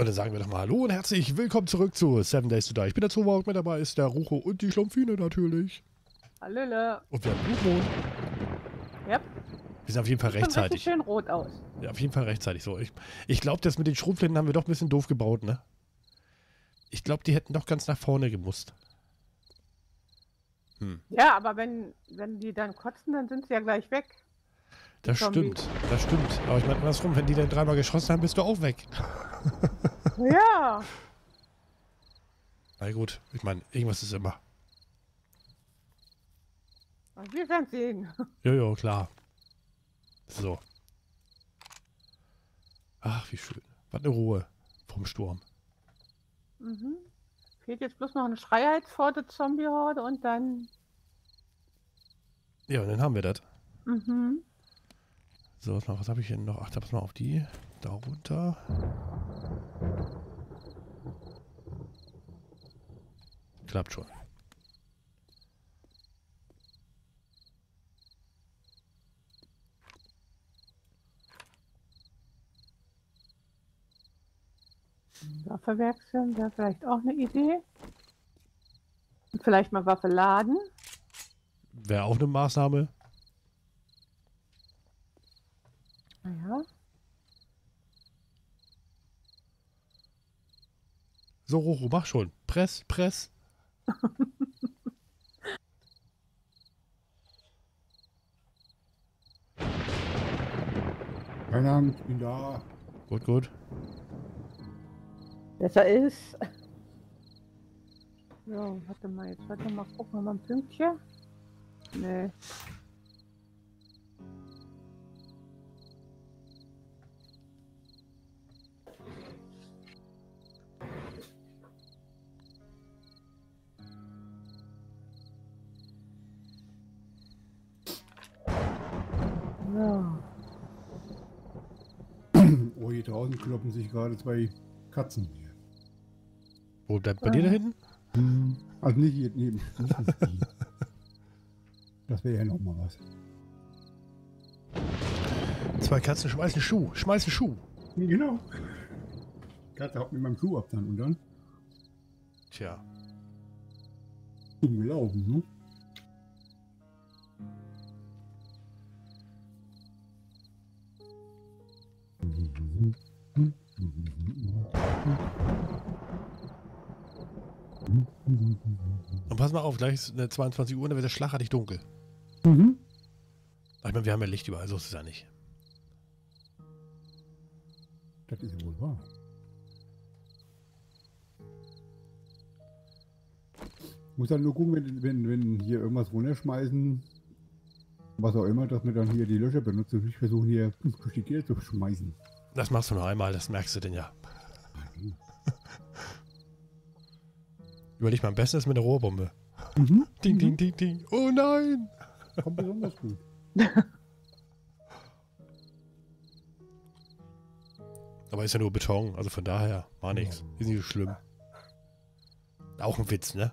Und dann sagen wir doch mal Hallo und herzlich willkommen zurück zu Seven Days to Die. Ich bin der Zowalk, mit dabei ist der Rucho und die Schlumpfine natürlich. Hallöle. Und wir haben Blutmond. Yep. Wir sind auf jeden Fall Sieht richtig rechtzeitig. schön rot aus. Ja, auf jeden Fall rechtzeitig so. Ich, ich glaube, das mit den Schrotflinten haben wir doch ein bisschen doof gebaut, ne? Ich glaube, die hätten doch ganz nach vorne gemusst. Hm, Ja, aber wenn, wenn die dann kotzen, dann sind sie ja gleich weg. das stimmt. Das stimmt. Aber ich meine andersrum, wenn die dann dreimal geschossen haben, bist du auch weg. Ja. Na gut, ich meine, irgendwas ist immer. Wir werden sehen. Jojo, klar. So. Ach, wie schön. Was eine Ruhe vom Sturm. Mhm. Fehlt jetzt bloß noch eine Schreiheit vor der Zombie-Horde und dann. Ja, und dann haben wir das. Mhm. So, was, was habe ich denn noch? Ach, da pass mal auf die. Da runter. Klappt schon. Waffe wechseln wäre vielleicht auch eine Idee. Und vielleicht mal Waffe laden. Wäre auch eine Maßnahme. Naja. So, Rocho, mach schon. Press, press. Keine Ahnung, ich bin da. Gut, gut. Besser ist. So, warte mal, jetzt warte mal gucken, wir ein Pünktchen? Nee. Kloppen sich gerade zwei Katzen hier. Wo bleibt bei dir da hinten? Also nicht hier neben. Das wäre ja noch mal was. Zwei Katzen schmeißen Schuh. Schmeißen Schuh. Genau. Katze haut mit meinem Schuh ab dann und dann Tja. dumm gelaufen, ne? Und pass mal auf, gleich ist eine 22 Uhr dann wird es schlagartig dunkel. Mhm. Ich meine, wir haben ja Licht überall, so ist es ja nicht. Das ist ja wohl wahr. Muss dann nur gucken, wenn, wenn, wenn hier irgendwas runterschmeißen, was auch immer, dass wir dann hier die Löcher benutzen und nicht versuchen hier durch die Gitter zu schmeißen. Das machst du nur einmal, das merkst du denn ja. Überleg mal, am besten ist mit einer Rohrbombe. Mhm. Ding, ding, ding, ding. Oh nein! Kommt besonders gut. Aber ist ja nur Beton, also von daher war nichts. Ist nicht so schlimm. Auch ein Witz, ne?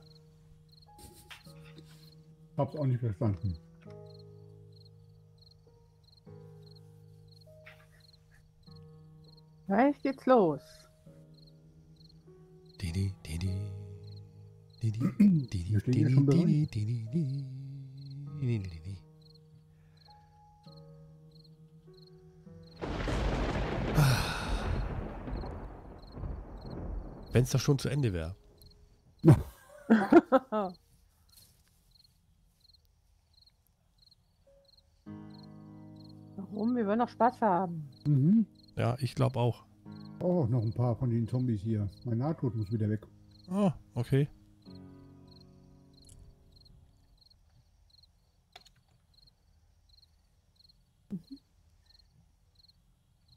Hab's auch nicht verstanden. Gleich geht's los. Didi. Wenn es doch schon zu Ende wäre. Warum? Wir wollen noch Spaß haben. Mhm. Ja, ich glaube auch. Oh, noch ein paar von den Zombies hier. Mein Nahtlot muss wieder weg. Ah, oh, okay.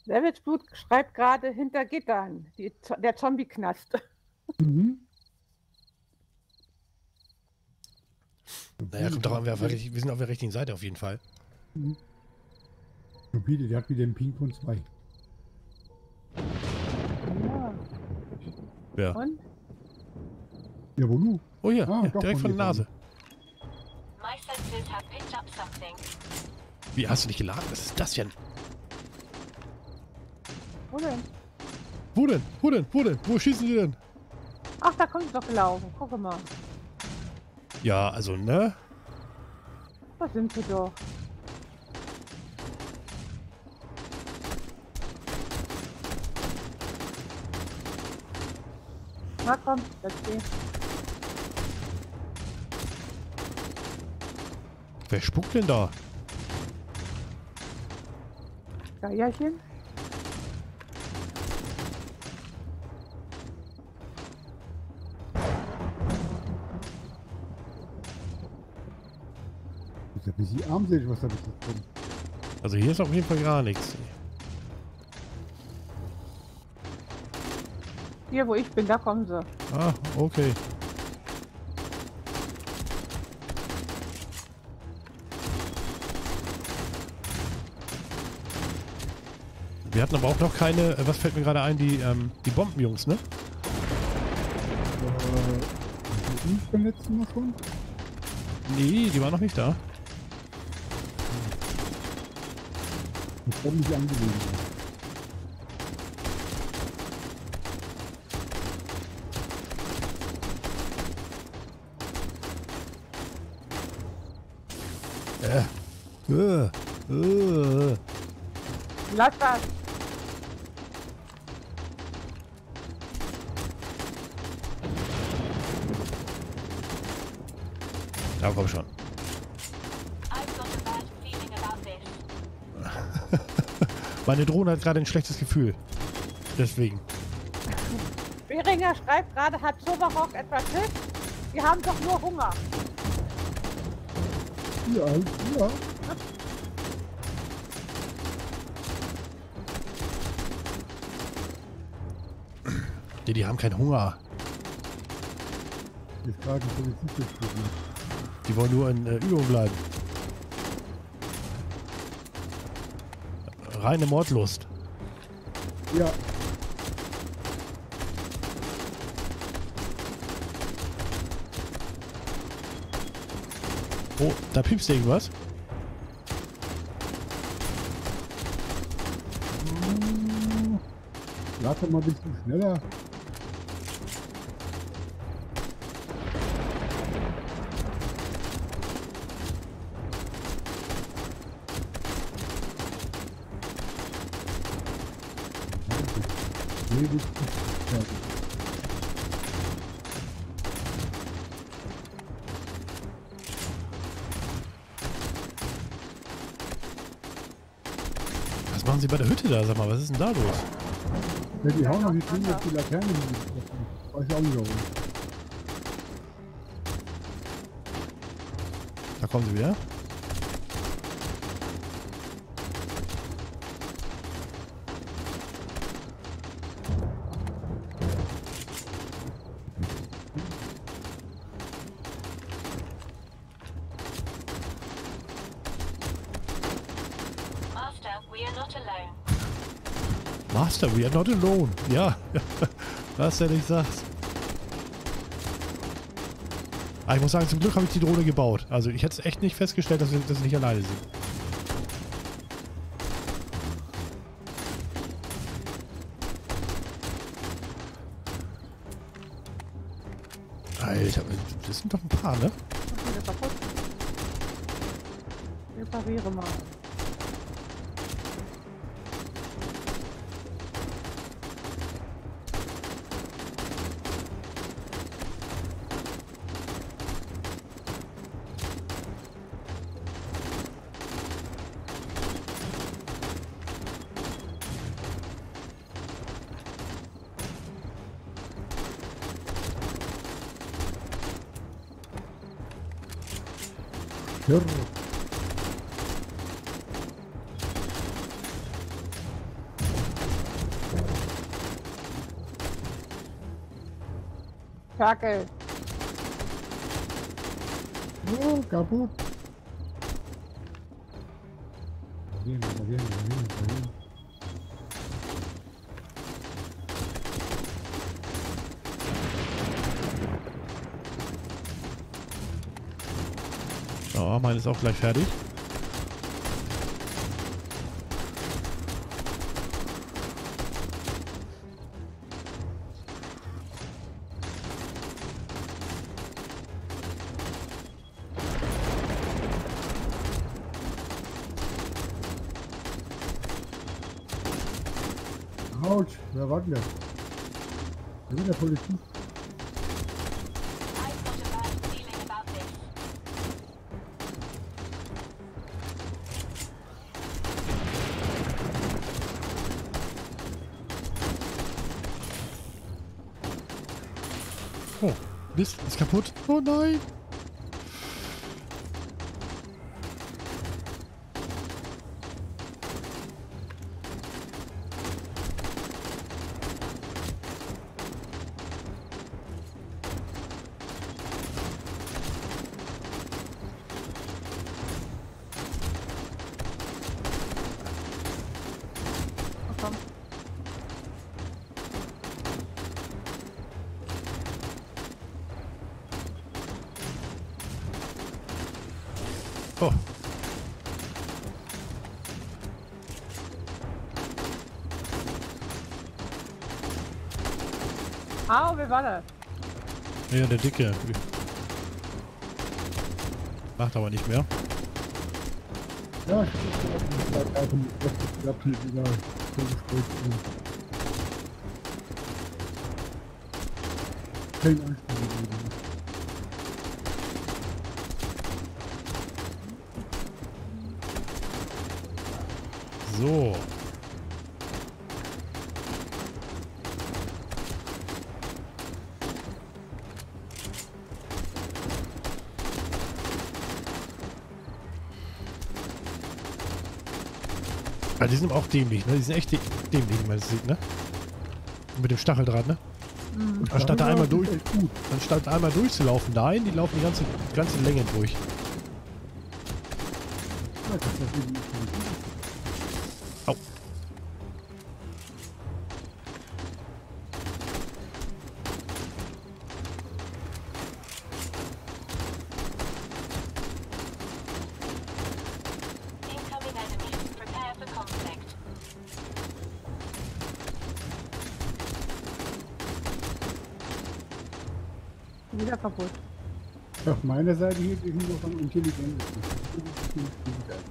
Savageboot schreibt gerade hinter Gittern, die, der Zombie-Knast. Mhm. Naja, kommt doch an, wir, wir sind auf der richtigen Seite auf jeden Fall. Mhm. Der hat wieder einen Ping von 2. Ja. Und? Ja, wo du? Oh hier, Ah, doch, direkt von der Nase. My senses have picked up something. Wie, hast du dich geladen? Was ist das denn? Wo denn? Wo denn? Wo denn? Wo denn? Wo schießen die denn? Ach, da kommt doch gelaufen. Guck mal. Ja, also, ne? Da sind sie doch. Na komm, let's gehen. Wer spuckt denn da? Geierchen. Das ist ja ein bisschen armselig, was da kommt. Also hier ist auf jeden Fall gar nichts. Hier, wo ich bin, da kommen sie. Ah, okay. Wir hatten aber auch noch keine, äh, was fällt mir gerade ein, die, ähm, die Bombenjungs, ne? Äh, die beim letzten Mal schon? Nee, die waren noch nicht da. Ich habe mich angelegen. Äh. Äh. Äh. Lass das. Ja, komm schon. Meine Drohne hat gerade ein schlechtes Gefühl. Deswegen. Beringer schreibt gerade, hat Soberrock etwas Hilfe? Wir haben doch nur Hunger. Ja, ja. Die, die haben keinen Hunger. Gespielt. Die wollen nur in äh, Übung bleiben. Reine Mordlust. Ja, Oh, da piepst irgendwas. doch mal ein bisschen schneller. Nee, das ist fertig. Was machen sie bei der Hütte da? Sag mal, was ist denn da los? Ja, die hauen noch nicht drin, dass die Laterne nicht Weiß ich auch nicht warum. Da kommen sie wieder. Master, we are not alone. Master, we are not alone. Ja, was der nicht sagt. Aber ich muss sagen, zum Glück habe ich die Drohne gebaut. Also ich hätte es echt nicht festgestellt, dass wir, dass wir nicht alleine sind. Alter, das sind doch ein paar, ne? Hirr. Ferkel. Oh, kaputt. ist auch gleich fertig. Autsch, wer war denn das? Der Polizist. Kaputt. Oh nein. Au, wer war das? Ja, der Dicke. Macht aber nicht mehr. Ja, ich einfach ich hab hier wieder vorgestellt. Kein Anspruch. So. Die sind auch dämlich, ne? Die sind echt dä- dämlich, wie man das sieht, ne? Mit dem Stacheldraht, ne? Hm. Anstatt da einmal durch, gut. anstatt einmal durchzulaufen, dahin, die laufen die ganze, ganze Länge durch. Ja, Wieder kaputt. Auf meiner Seite hier. Das ist nicht gut, ehrlich.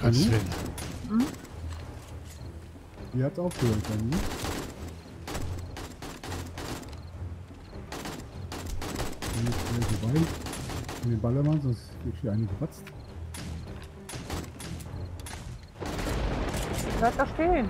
Gottes Mhm. Willen. Die hat's aufgehört dann, ne? Die ist schnell vorbei. In den Ballermann, sonst wird hier eine gepatzt. Bleibt da stehen.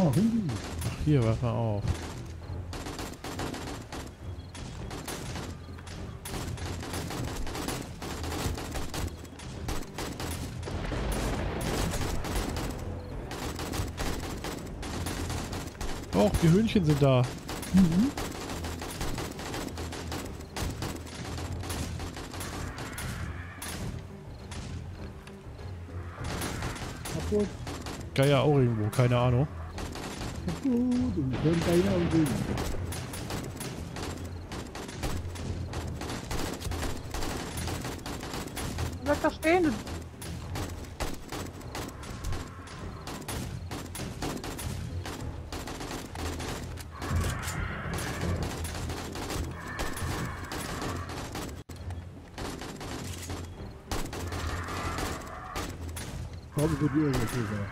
Oh, Hundi. Ach, hier, warte mal auf. Och, die Hühnchen sind da. Kaputt, Geier auch irgendwo, keine Ahnung. Kaputt. Und schön keiner und Ding. Bleibt da stehen. Komm dir, der Käfer.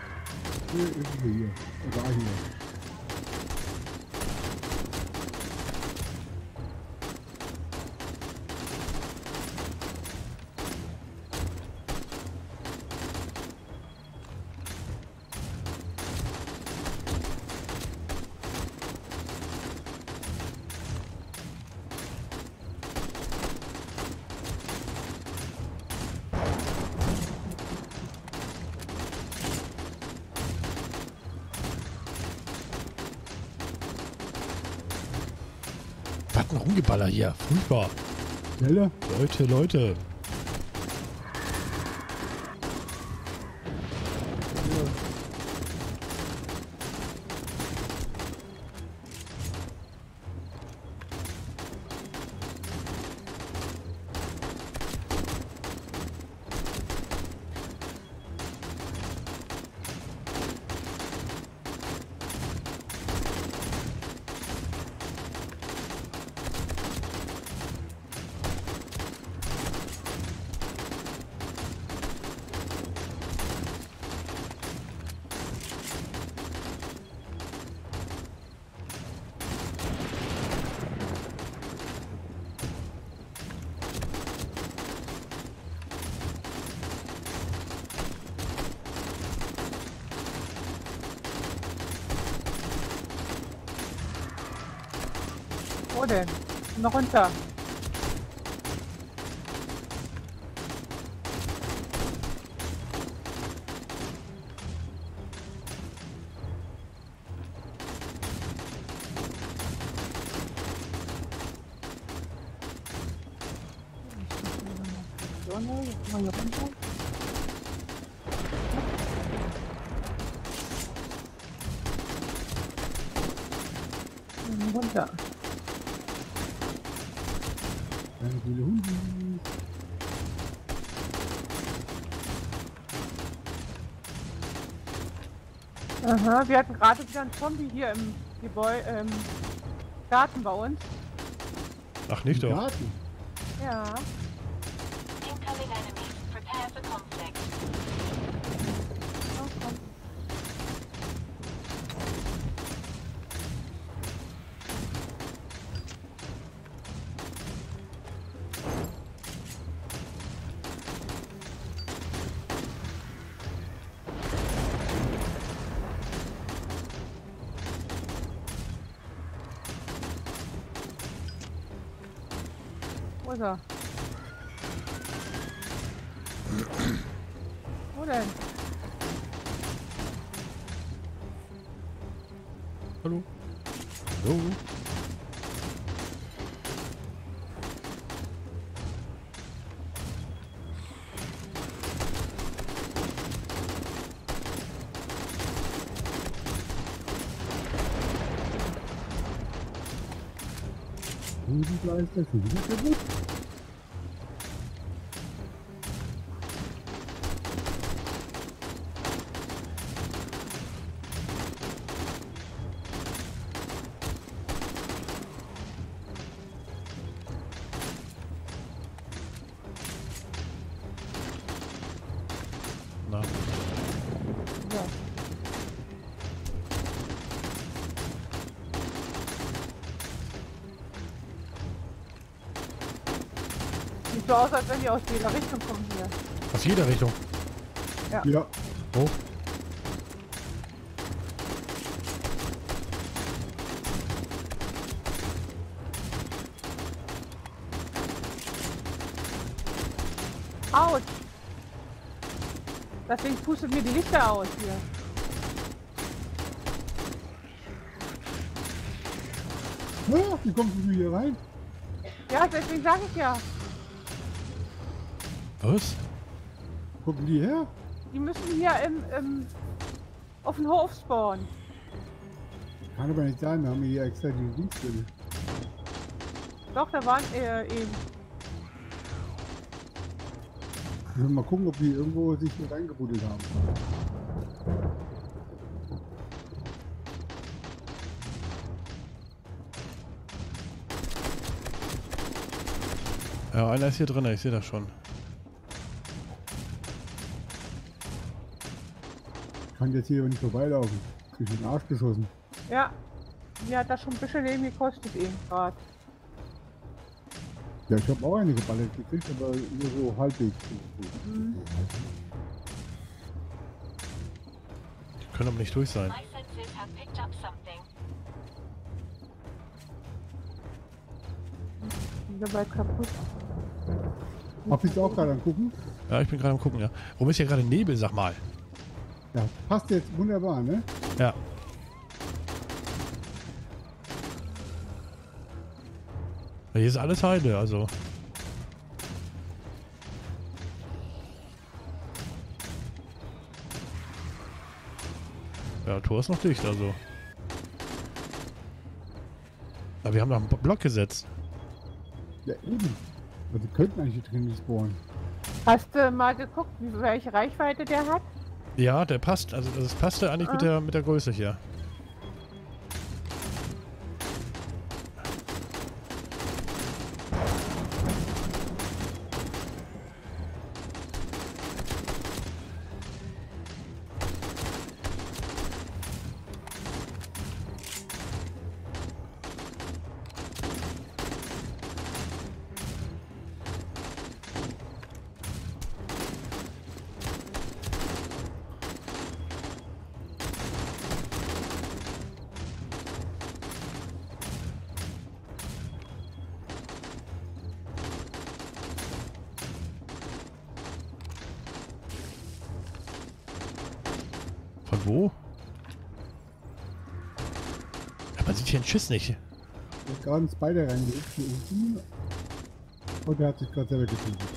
Hier ist sie hier. Oder hier. Rumgeballer hier. Furchtbar. Leute, Leute. Wo denn? Aha, wir hatten gerade wieder einen Zombie hier im Gebäude, im Garten bei uns. Ach, nicht Im doch. Garten. Ja. Incoming enemies. Hudenfleister, schon wieder kaputt. Die aus jeder Richtung kommen hier. aus jeder Richtung. Ja, Oh, Autsch! Deswegen pustet mir die Lichter aus hier. ah, wie kommst du hier rein? Ja, deswegen sage ich ja. Was? Wo kommen die her? Die müssen hier im, im, auf den Hof spawnen. Kann aber nicht sein, wir haben hier extra die drin. Doch, da waren äh, eben. Wir müssen mal gucken, ob die irgendwo sich hier reingebuddelt haben. Ja, einer ist hier drin, ich sehe das schon. Kann jetzt hier aber nicht vorbeilaufen. Ich den Arsch geschossen. Ja. Mir hat das schon ein bisschen Leben gekostet eben gerade. Ja, ich habe auch eine geballert gekriegt, aber nur so halbwegs. Mhm. Die können aber nicht durch sein. Bald kaputt. Hab ich auch gerade angucken. Ja, ich bin gerade am gucken, ja. Warum ist hier gerade Nebel, sag mal? Ja, passt jetzt wunderbar, ne? Ja. Hier ist alles heile, also. Ja, Tor ist noch dicht, also. Aber wir haben noch einen Block gesetzt. Ja, eben. Also könnten eigentlich hier drin spawnen. Hast du mal geguckt, welche Reichweite der hat? Ja, der passt. Also das passte eigentlich mit, Ah. der, mit der Größe hier. Von wo? Ja, man sieht hier einen Schiss nicht. Ist gerade ein Spider reingelegt. Und der hat sich gerade selber getötet.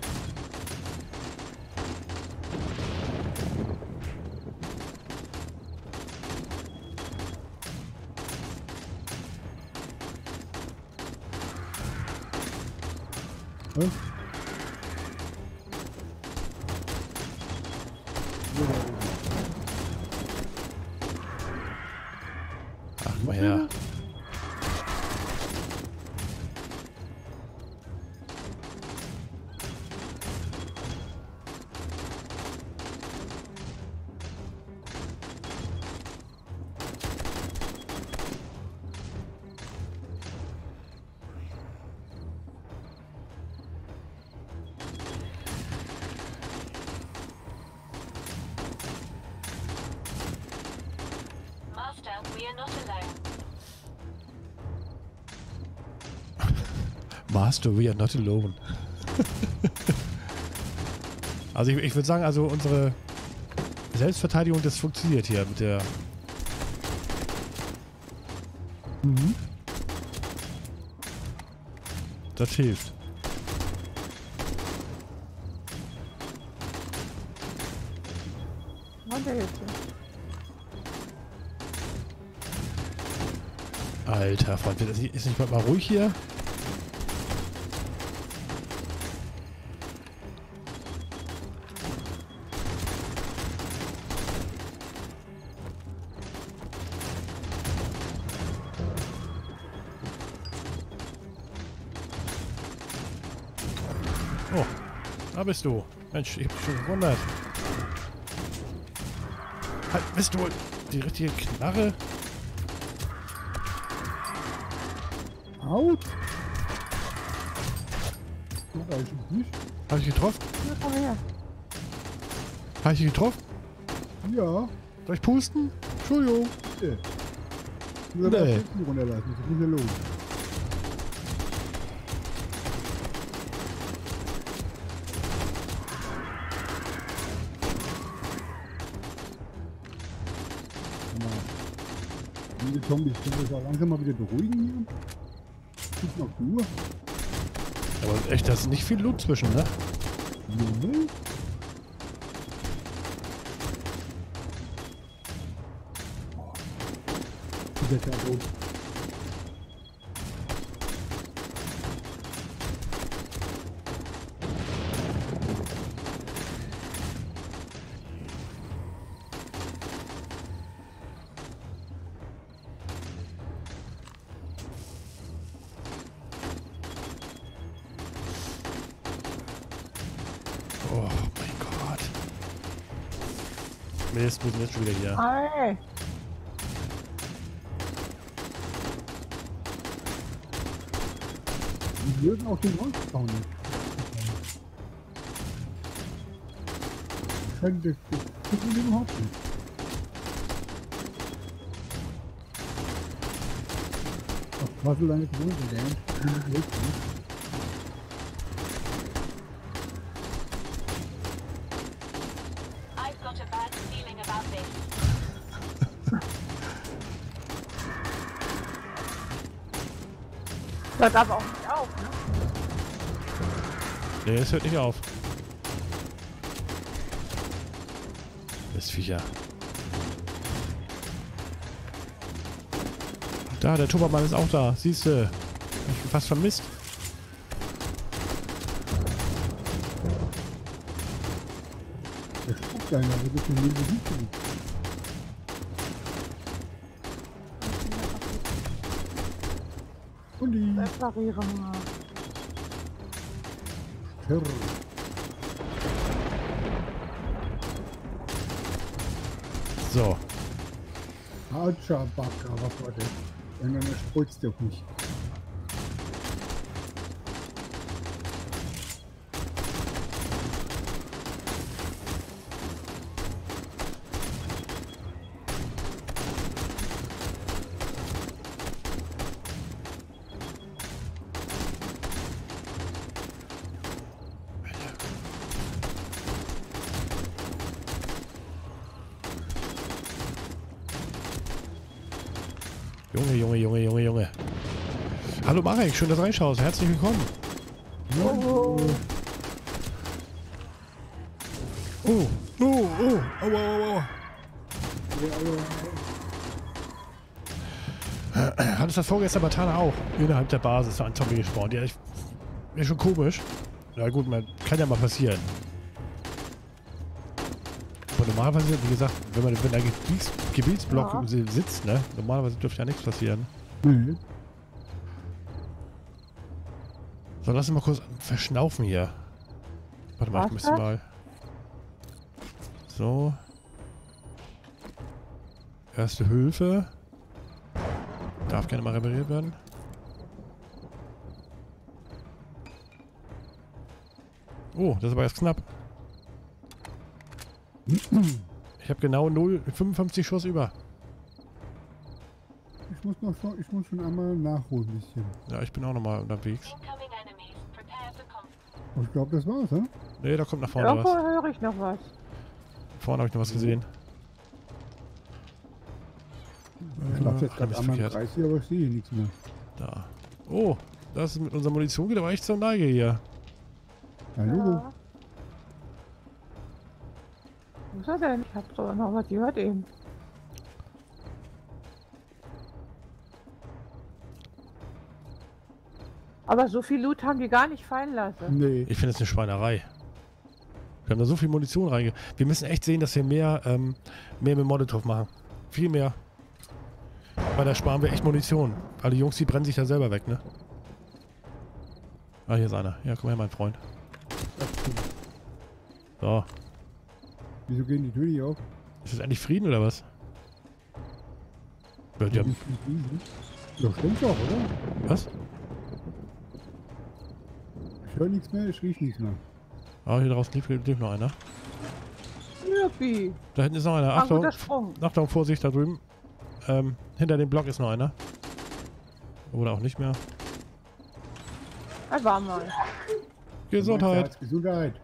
Master, we are not alone. also ich, ich würde sagen, also unsere Selbstverteidigung, das funktioniert hier mit der... Mhm. Das hilft. Alter, Freund, ist nicht ist nicht mal ruhig hier? Bist du. Mensch, ich hab mich schon gewundert. Halt, bist du wohl die richtige Knarre? Das weiß ich getroffen? Na, komm her. Habe ich getroffen? Ja, Soll ich pusten? Entschuldigung. Nee. nee. Runterlassen, das ist nicht mehr los. Zombies können wir auch langsam mal wieder beruhigen hier. Guck mal auf die Uhr. Aber echt, da ist nicht viel Loot zwischen, ne? Null. Dieser Karo. Mögen auch den Monster nicht. Ich kann das, das mir überhaupt nicht. Ach, was soll eine Größe sein? Ich will nicht weg, ne? I've got a bad feeling about this. Hört aber auch nicht auf, ne? Nee, es hört nicht auf. Mist, Viecher. Da, der Tuppermann ist auch da. Siehst du. Hab ich fast vermisst. Der spuckt einer, wird von mir Musik geliebt. Uli, Repariere mal. Scherr. So. Hatscha, Baka, was war das? Irgendeiner spritzt auf mich. Marek, schön, dass du reinschaust. Herzlich willkommen. Oh, Oh, oh, oh. Aua, aua, aua. Hattest das vorgestern bei Tana auch? Innerhalb der Basis so ein Zombie gespawnt. Ja, ich, ist schon komisch. Na gut, man kann ja mal passieren. Aber normalerweise, wie gesagt, wenn man wenn ein Gebiets, Gebietsblock Ja. si- sitzt, ne? Normalerweise dürfte ja nichts passieren. Nee. So, lass uns mal kurz verschnaufen hier. Warte mal, ich müsste das? mal. So. Erste Hilfe. Darf gerne mal repariert werden. Oh, das ist aber jetzt knapp. Ich habe genau 0, 55 Schuss über. Ich muss noch schon, ich muss schon einmal nachholen ein bisschen. Ja, ich bin auch nochmal unterwegs. Incoming ich glaube, das war's, ne? Ne, da kommt nach vorne irgendwo was. höre ich noch was. Vorne habe ich noch was gesehen. Ich laufe jetzt gerade einmal im verkehrt. Kreis hier, aber ich sehe hier nichts mehr. Da. Oh, das ist mit unserer Munition geht aber echt zur Neige hier. Hallo? Ja. Wo ist er denn? Ich hab sogar noch was gehört eben. Aber so viel Loot haben die gar nicht fallen lassen. Nee. Ich finde es eine Schweinerei. Wir haben da so viel Munition reinge... Wir müssen echt sehen, dass wir mehr, ähm, mehr mit Molotow machen. Viel mehr. Weil da sparen wir echt Munition. Alle Jungs, die brennen sich da selber weg, ne? Ah, hier ist einer. Ja, komm her, mein Freund. So. Wieso gehen die Tür nicht auf? Ist das endlich Frieden oder was? Ja, die haben, Ja, stimmt doch, oder? was? Ich höre nichts mehr, ich rieche nichts mehr. Ah, hier draußen lief, lief noch einer. Juppie. Da hinten ist noch einer. Achtung. Achtung, Vorsicht da drüben. Ähm, hinter dem Block ist noch einer. Oder auch nicht mehr. Er war mal. Gesundheit. Gesundheit.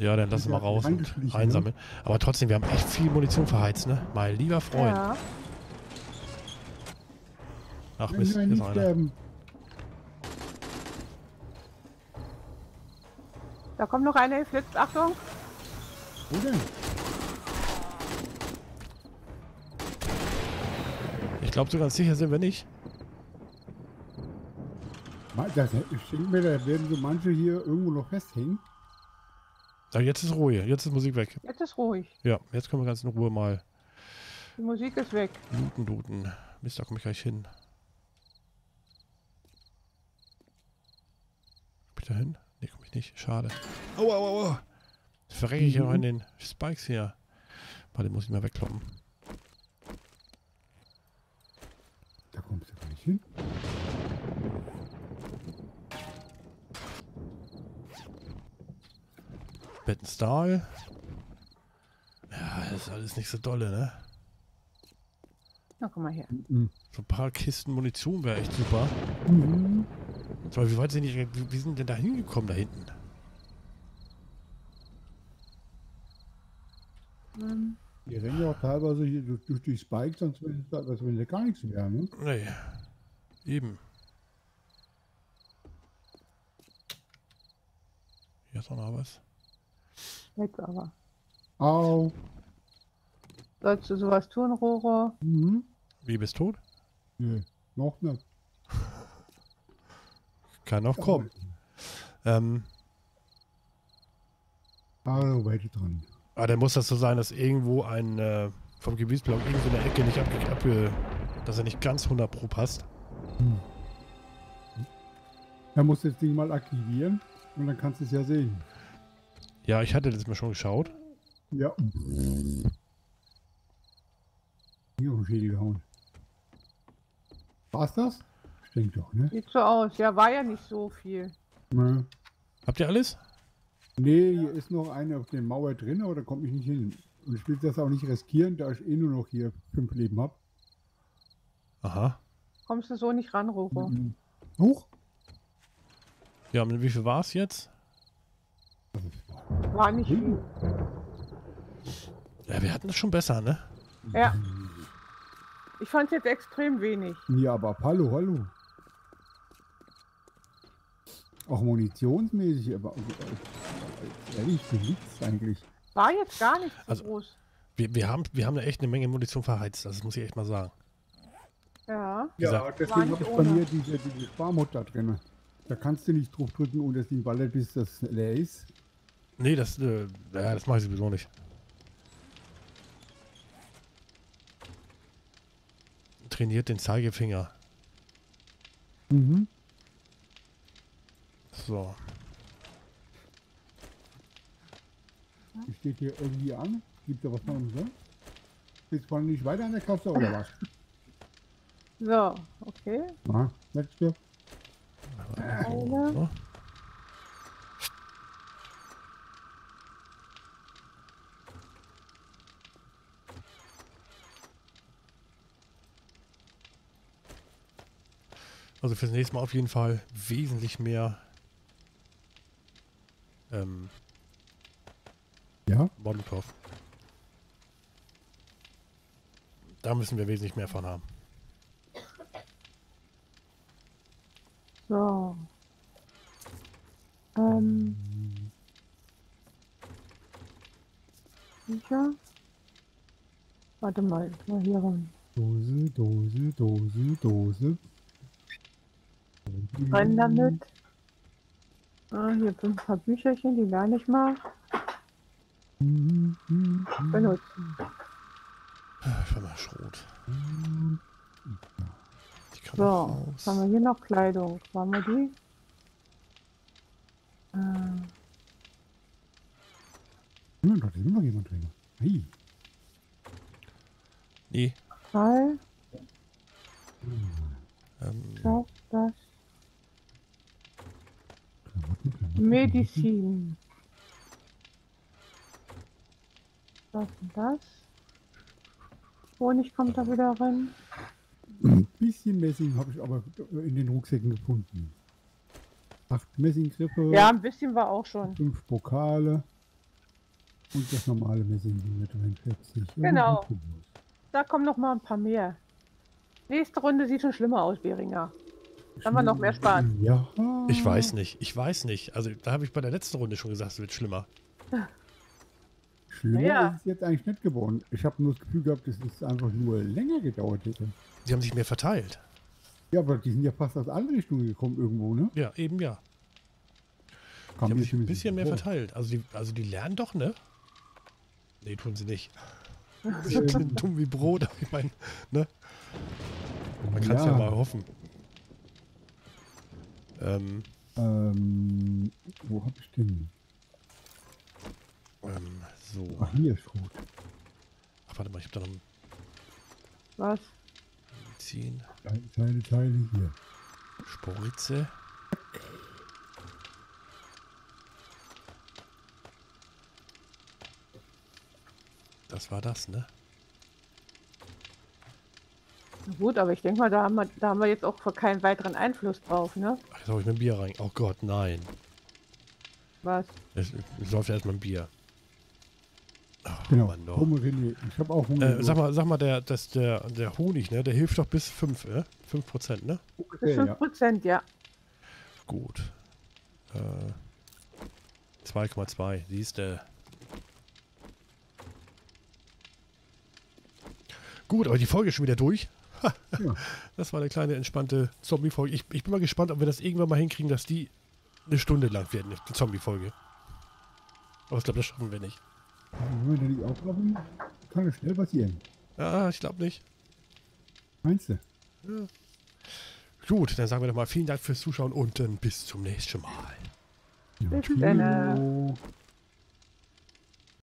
Ja, dann lass es mal raus und ne? einsammeln. Aber trotzdem, wir haben echt viel Munition verheizt, ne? Mein lieber Freund. Ja. Ach Mist, hier ist einer. sterben. Da kommt noch einer geflitzt. Achtung. Wo denn? Ich glaube, so ganz sicher sind wir nicht. Das, ich denke mir, da werden so manche hier irgendwo noch festhängen. Aber jetzt ist Ruhe. Jetzt ist Musik weg. Jetzt ist ruhig. Ja, jetzt können wir ganz in Ruhe mal Die Musik ist weg. looten, looten. Mist, da komme ich gleich hin. Komm ich da hin? Nee, komme ich nicht. Schade. Aua, aua, aua. Verrecke ich ja noch in den Spikes hier. Warte, muss ich mal wegkloppen. Da kommst du gar nicht hin. Bettenstahl. Ja, das ist alles nicht so dolle, ne? Na, guck mal her. Mhm. So ein paar Kisten Munition wäre echt super. Mhm. Aber wie weit sind die, wie, sind denn da hingekommen da hinten? Hm. Die rennen ja auch teilweise hier durch, durch die Spikes, sonst wenn da gar nichts wäre, ne? Nee. Eben. Hier ist auch noch was. Jetzt aber. Au. Sollst du sowas tun, Roro? Mhm. Wie bist tot? Nee, noch nicht. Kann auch kommen. Ähm, dran. aber dann muss das so sein, dass irgendwo ein äh, vom Gebietsblock irgendwo in der Ecke nicht abge, abge dass er nicht ganz 100 pro passt. Er muss das Ding mal aktivieren und dann kannst du es ja sehen. Ja, ich hatte das mal schon geschaut. Ja. Hier auf den Schädel gehauen. War's das? Ich denke doch, ne? Sieht so aus. Ja, war ja nicht so viel. Ne. Habt ihr alles? Nee, hier ist noch eine auf der Mauer drin, aber da komme ich nicht hin. Und ich will das auch nicht riskieren, da ich eh nur noch hier fünf Leben habe. Aha. Kommst du so nicht ran, Roro? Huch! Ja, und wie viel war es jetzt? War nicht viel. Ja, wir hatten es schon besser, ne? Ja. Ich fand es jetzt extrem wenig. Ja, aber hallo, hallo. Auch munitionsmäßig, aber äh, ehrlich, für nichts eigentlich. War jetzt gar nicht so Also- groß. Wir, wir, haben, wir haben da echt eine Menge Munition verheizt. Das muss ich echt mal sagen. Ja. Ja, deswegen habe ich bei mir diese, diese Sparmod da drin. Da kannst du nicht drauf drücken und das Ding ballert, bis das leer ist. Nee, das, äh, ja, das mache ich sowieso nicht. Trainiert den Zeigefinger. Mhm. So. Die steht hier irgendwie an. Gibt da was von so? Jetzt wollen nicht weiter an der Kasse oder was? So, okay. Na, letzte. Eine. so. Also fürs nächste Mal auf jeden Fall wesentlich mehr ähm, Ja? Molotov. Da müssen wir wesentlich mehr von haben. So. Ähm. Sicher? Warte mal, mal hier ran. Dose, Dose, Dose, Dose. Rein damit. Ah, hier sind ein paar Bücherchen, die gar nicht mal benutzen. Ich will mal Schrot. Die kann So, was haben wir hier noch Kleidung? Waren wir die? Äh, Ja, da ist immer noch jemand drin. Hey. Nee. Fall, Ähm, das, das. Medizin. Das und das. Honig kommt da wieder rein. Ein bisschen Messing habe ich aber in den Rucksäcken gefunden. Acht Messinggriffe, Ja, ein bisschen war auch schon. fünf Pokale und das normale Messing mit 43. Genau. Da kommen noch mal ein paar mehr. Nächste Runde sieht schon schlimmer aus, Beringer. Haben wir noch mehr Spaß? Ja. ich weiß nicht. Ich weiß nicht. Also da habe ich bei der letzten Runde schon gesagt, es wird schlimmer. Schlimmer Ja. ist es jetzt eigentlich nicht geworden. Ich habe nur das Gefühl gehabt, dass es einfach nur länger gedauert hätte. Die haben sich mehr verteilt. Ja, aber die sind ja fast aus allen Richtungen gekommen irgendwo, ne? Ja, eben ja. Die haben sich ein bisschen so mehr vor. verteilt. Also die, also die lernen doch, ne? Nee, tun sie nicht. Die sind dumm wie Brot, aber ich meine, ne? Man kann es ja. mal hoffen. Ähm, Ähm, wo hab ich denn? ähm, so. Ach, hier ist Schrot. Ach, warte mal, ich habe da noch Was? Medizin. Teile, Teile, Teile hier. Sporitze. Das war das, ne? Na gut, aber ich denke mal, da haben, wir, da haben wir jetzt auch keinen weiteren Einfluss drauf, ne? Ach, jetzt habe ich mir ein Bier rein. Oh Gott, nein. Was? Es, es läuft ja erstmal ein Bier. Ach, Genau. Mann, doch. Hummel René. Ich habe auch Hunger. Äh, sag mal, sag mal der, das, der, der Honig, ne? Der hilft doch bis 5, äh? 5 Prozent, ne? Bis Okay, ja. 5%, ja. Gut. Äh, 2,2, siehst du. Gut, aber die Folge ist schon wieder durch. Ja. Das war eine kleine entspannte Zombie-Folge. Ich, ich bin mal gespannt, ob wir das irgendwann mal hinkriegen, dass die eine Stunde lang werden, die Zombie-Folge. Aber ich glaube, das schaffen wir nicht. Wenn wir nicht aufmachen, kann es schnell passieren. Ja, ich glaube nicht. Meinst du? Gut, dann sagen wir doch mal vielen Dank fürs Zuschauen und dann bis zum nächsten Mal. Ja, Bis dann.